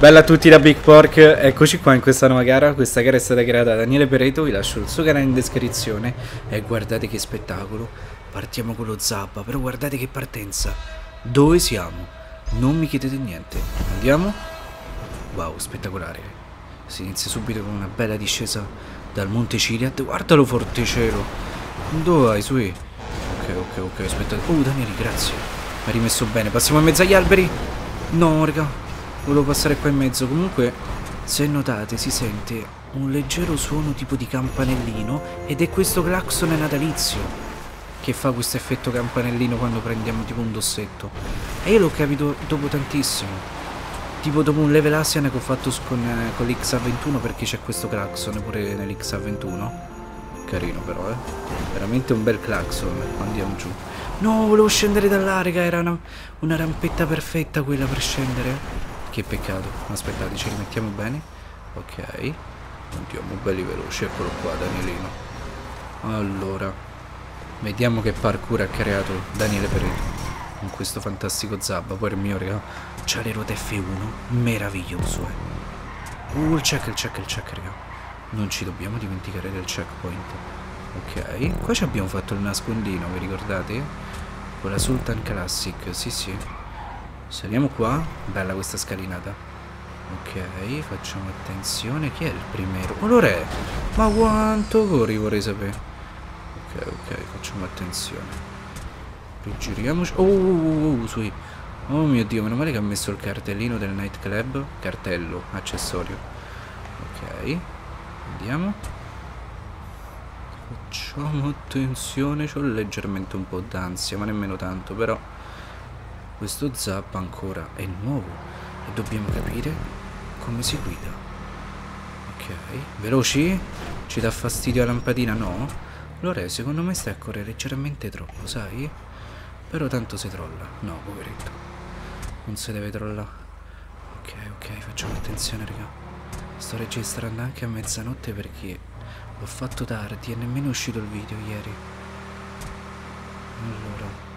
Bella a tutti da Big Pork, eccoci qua in questa nuova gara, questa gara è stata creata da Daniele Pereto, vi lascio il suo canale in descrizione. E guardate che spettacolo, partiamo con lo Zappa, però guardate che partenza, dove siamo? Non mi chiedete niente, andiamo? Wow, spettacolare, si inizia subito con una bella discesa dal Monte Ciliad, guardalo forte cielo, dove vai su? Ok, ok, ok, aspettate, oh Daniele, grazie, mi ha rimesso bene, passiamo in mezzo agli alberi? No, raga, Volevo passare qua in mezzo. Comunque, se notate, si sente un leggero suono tipo di campanellino ed è questo clacson natalizio che fa questo effetto campanellino quando prendiamo tipo un dossetto. E io l'ho capito dopo tantissimo. Tipo dopo un level Asian che ho fatto con, eh, con l'XA21 perché c'è questo clacson pure nell'XA21. Carino però, eh. Veramente un bel clacson. Andiamo giù. No, volevo scendere dall'aria, raga. Era una, una rampetta perfetta quella per scendere. Che peccato. Aspettate, ci rimettiamo bene. Ok. Andiamo belli veloci. Eccolo qua, Danielino. Allora. Vediamo che parkour ha creato Daniele Pereto. Con questo fantastico Zabba. Poi il mio, raga. C'ha le ruote F1. Meraviglioso, eh. Uh, il check, il check, il check, raga. Non ci dobbiamo dimenticare del checkpoint. Ok. Qua ci abbiamo fatto il nascondino, vi ricordate? Con la Sultan Classic. Sì, sì. Saliamo qua. Bella questa scalinata. Ok, facciamo attenzione. Chi è il primero? Oh, Lore! Ma quanto corri vorrei sapere. Ok, ok, facciamo attenzione. Rigiriamoci. Oh, oh, oh, sui. Oh mio Dio, meno male che ha messo il cartellino del nightclub. Cartello, accessorio. Ok. Andiamo. Facciamo attenzione. C'ho leggermente un po' d'ansia, ma nemmeno tanto, però... Questo zap ancora è nuovo e dobbiamo capire come si guida. Ok, veloci? Ci dà fastidio la lampadina? No? Lore, secondo me stai a correre leggermente troppo, sai? Però tanto si trolla. No, poveretto. Non si deve trollare. Ok, ok, facciamo attenzione, raga. Sto registrando anche a mezzanotte perché l'ho fatto tardi e nemmeno è uscito il video ieri. Allora,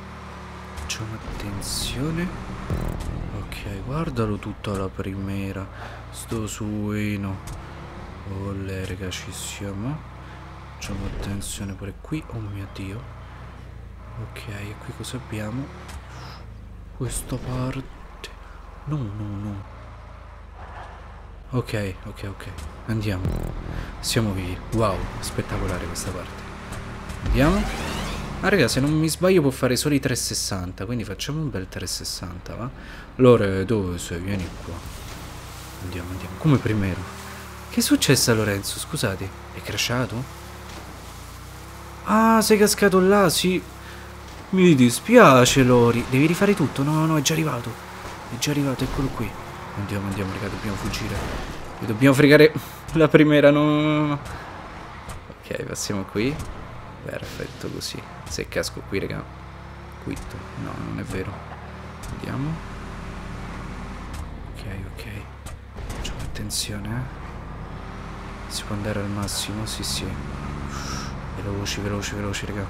facciamo attenzione. Ok guardalo tutto alla primera. Sto suino oh raga ci siamo. Facciamo attenzione pure qui. Oh mio dio. Ok e qui cosa abbiamo? Questa parte. No no no. Ok ok ok. Andiamo. Siamo vivi. Wow spettacolare questa parte. Andiamo Ah raga, se non mi sbaglio può fare solo i 360, quindi facciamo un bel 360, va? Lore, dove sei? Vieni qua. Andiamo, andiamo. Come primero? Che è successo a Lorenzo? Scusate, è crashato? Ah, sei cascato là, sì. Mi dispiace, Lori. Devi rifare tutto? No, no, è già arrivato. È già arrivato, eccolo qui. Andiamo, andiamo, raga, dobbiamo fuggire. E dobbiamo fregare la primera, no, no, no. Ok, passiamo qui. Perfetto così. Se casco qui, raga. Quitto. No, non è vero. Andiamo. Ok, ok. Facciamo attenzione, eh. Si può andare al massimo? Sì, sì. Veloci, veloci, veloci, raga.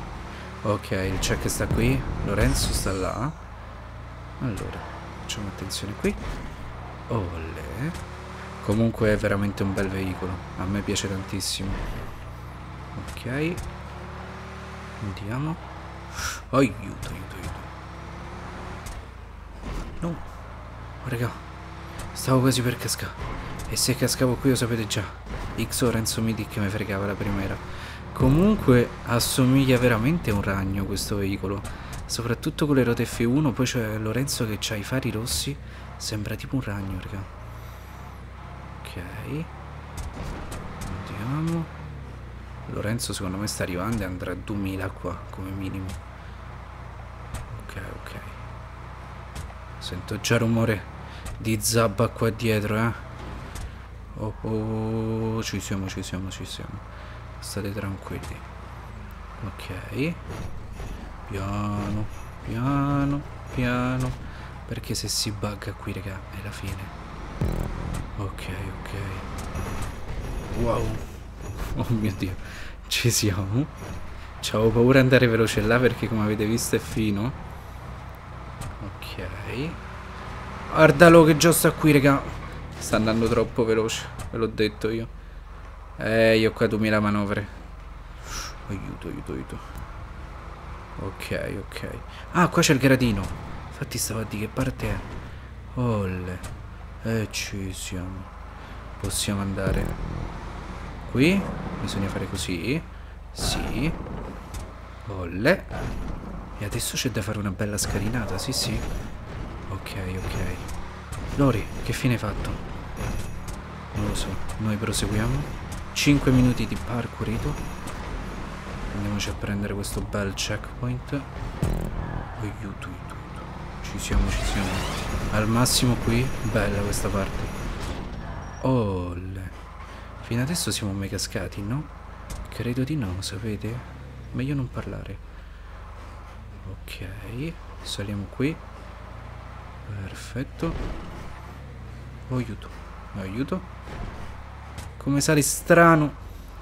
Ok, il check sta qui. Lorenzo sta là. Allora, facciamo attenzione qui. Olle. Comunque è veramente un bel veicolo. A me piace tantissimo. Ok. Andiamo. Oh, aiuto, aiuto, aiuto. No. Raga. Stavo quasi per cascare. E se cascavo qui lo sapete già. X Renzo Midi che mi fregava la primera. Comunque assomiglia veramente a un ragno questo veicolo. Soprattutto con le ruote F1. Poi c'è Lorenzo che ha i fari rossi. Sembra tipo un ragno, raga. Ok. Andiamo. Lorenzo secondo me sta arrivando e andrà a 2000 qua come minimo. Ok, ok. Sento già rumore di zabba qua dietro, eh. Oh, oh, ci siamo, ci siamo, ci siamo. State tranquilli. Ok. Piano, piano, piano. Perché se si bugga qui, raga, è la fine. Ok, ok. Wow. Oh mio dio, ci siamo. C'avevo paura di andare veloce là perché come avete visto è fino. Ok. Guardalo che già sta qui, raga. Sta andando troppo veloce, ve l'ho detto io. Eh, io qua 2000 manovre. Aiuto, aiuto, aiuto. Ok, ok. Ah, qua c'è il gradino. Infatti stavo dire che parte è. Olle. Eh, ci siamo. Possiamo andare. Qui. Bisogna fare così. Sì. Olle. E adesso c'è da fare una bella scalinata, sì sì. Ok, ok. Lori, che fine hai fatto? Non lo so. Noi proseguiamo. 5 minuti di parkourito. Andiamoci a prendere questo bel checkpoint. Aiuto, aiuto. Ci siamo, ci siamo. Al massimo qui. Bella questa parte. Olle. Fino adesso siamo mai cascati, no? Credo di no, sapete? Meglio non parlare. Ok. Saliamo qui. Perfetto. Oh, aiuto. Aiuto. Come sale strano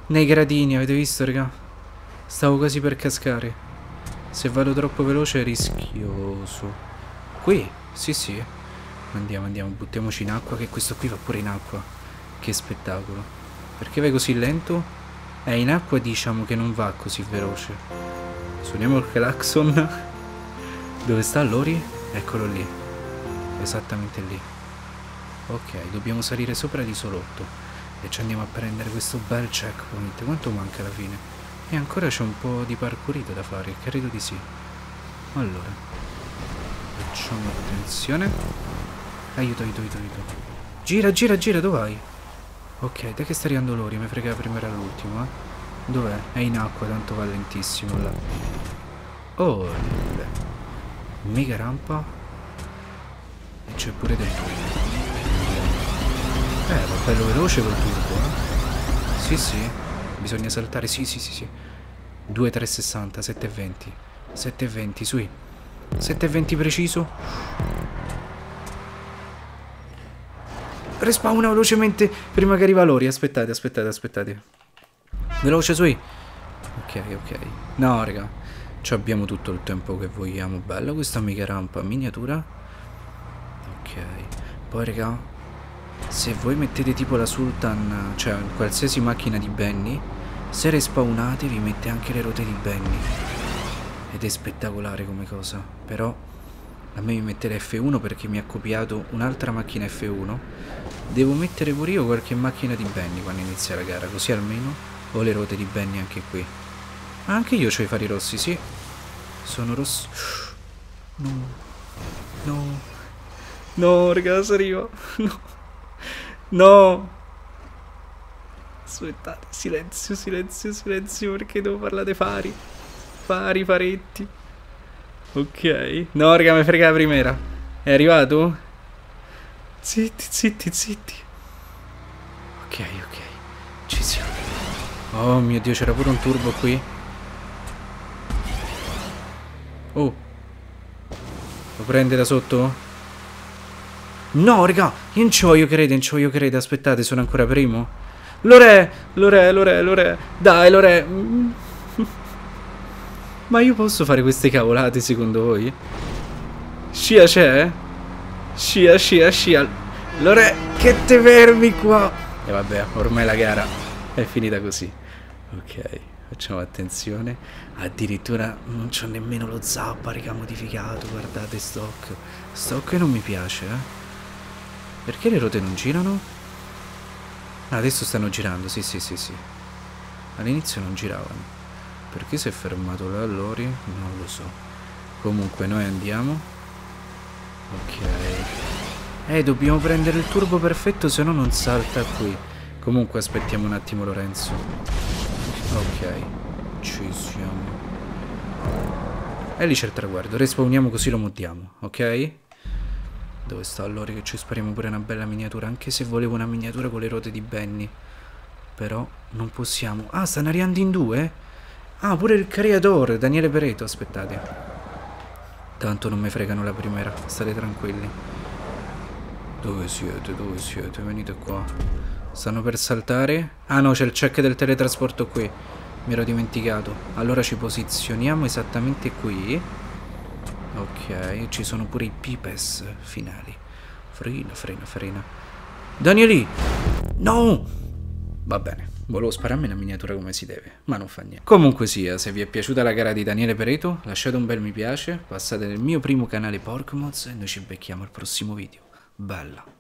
nei gradini, avete visto, raga? Stavo quasi per cascare. Se vado troppo veloce è rischioso. Qui? Sì, sì. Andiamo, andiamo, buttiamoci in acqua, che questo qui va pure in acqua. Che spettacolo. Perché vai così lento? È in acqua diciamo che non va così veloce. Suoniamo il clacson. Dove sta Lori? Eccolo lì. Esattamente lì. Ok, dobbiamo salire sopra l'isolotto. E ci andiamo a prendere questo bel checkpoint. Quanto manca alla fine? E ancora c'è un po' di parkourito da fare, credo di sì. Allora. Facciamo attenzione. Aiuto, aiuto, aiuto, aiuto. Gira, gira, gira, dove vai? Ok, da che sta arrivando Lori? Mi frega prima era l'ultimo, eh? Dov'è? È in acqua, tanto va lentissimo là. Oh, mega rampa. E c'è pure dentro. Eh, va bello veloce col turbo, eh. Sì, sì. Bisogna saltare, sì, sì, sì, sì. 2360, 720. 720, sui. 720 preciso. Respawna velocemente prima che arriva Lori. Aspettate, aspettate, aspettate. Veloce, sui. Ok, ok. No, raga. Ci abbiamo tutto il tempo che vogliamo. Bella questa mega rampa miniatura. Ok. Poi, raga, se voi mettete tipo la Sultan, cioè qualsiasi macchina di Benny, se respawnate vi mette anche le ruote di Benny. Ed è spettacolare come cosa. Però a me mi mette l'F1 perché mi ha copiato un'altra macchina F1. Devo mettere pure io qualche macchina di Benny quando inizia la gara, così almeno ho le ruote di Benny anche qui. Ah, anche io ho i fari rossi, sì. Sono rossi. No. No. No, ragazzi, arrivo. No. No! Aspettate, silenzio, silenzio, silenzio, perché devo parlare dei fari. Fari, faretti. Ok. No, raga, mi frega la primera. È arrivato? Zitti, zitti, zitti. Ok, ok. Ci siamo. Oh mio Dio, c'era pure un turbo qui. Oh. Lo prende da sotto? No, raga, io non ci voglio credere, non ci voglio credere. Aspettate, sono ancora primo. Lore, Lore, Lore, Lore. Dai, Lore. Ma io posso fare queste cavolate secondo voi? Scia c'è? Scia, scia, scia. Lore, che te fermi qua. E vabbè, ormai la gara è finita così. Ok, facciamo attenzione. Addirittura non c'ho nemmeno lo zappa, raga, modificato. Guardate, stock. Stock non mi piace, eh. Perché le ruote non girano? Ah, adesso stanno girando, sì, sì, sì, sì. All'inizio non giravano. Perché si è fermato là Lori? Non lo so. Comunque noi andiamo. Ok. Eh, dobbiamo prendere il turbo perfetto, se no non salta qui. Comunque aspettiamo un attimo Lorenzo. Ok. Ci siamo. E lì c'è il traguardo. Respawniamo così lo modiamo, ok? Dove sta allora che ci spariamo pure una bella miniatura? Anche se volevo una miniatura con le ruote di Benny. Però non possiamo. Ah, stanno arrivando in due? Ah, pure il creatore, Daniele Pereto, aspettate. Tanto non mi fregano la primera, state tranquilli. Dove siete? Dove siete? Venite qua. Stanno per saltare? Ah no, c'è il check del teletrasporto qui. Mi ero dimenticato. Allora ci posizioniamo esattamente qui. Ok, ci sono pure i pipes finali. Frena, frena, frena. Danieli! No! Va bene, volevo spararmi una miniatura come si deve, ma non fa niente. Comunque sia, se vi è piaciuta la gara di Daniele Pereto, lasciate un bel mi piace, passate nel mio primo canale Porkmoz e noi ci becchiamo al prossimo video. Bella!